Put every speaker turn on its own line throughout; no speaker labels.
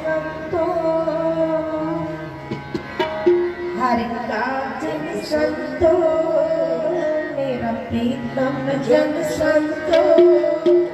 संतो हर काज संतो मेरा प्रीतम जन संतो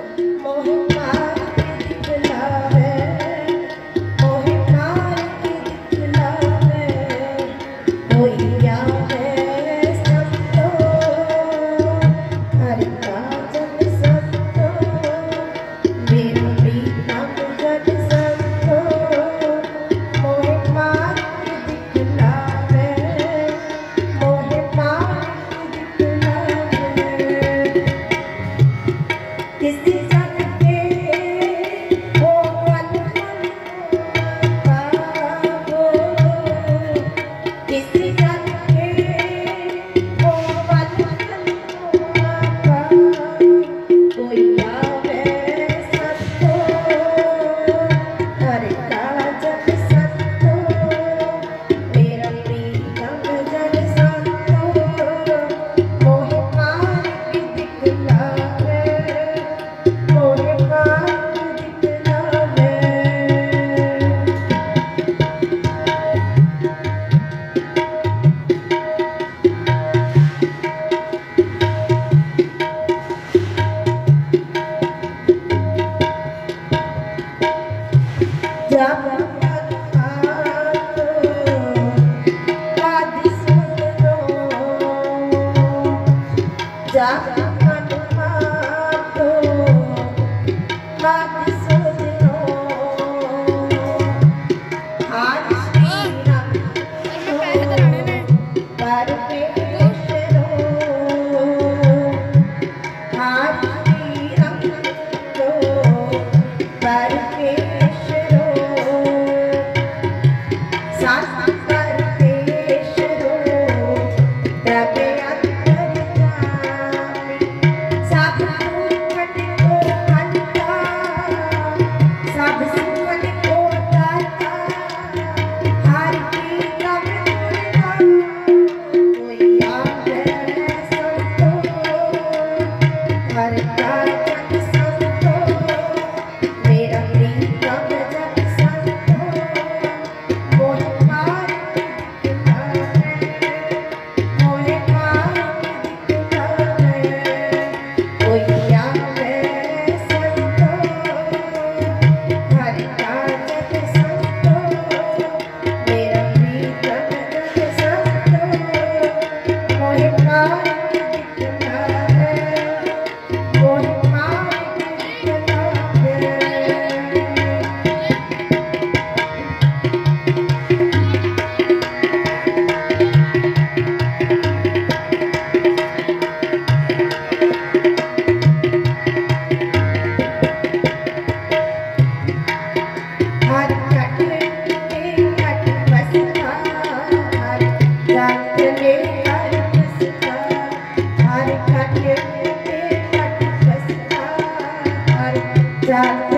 love. Yeah. that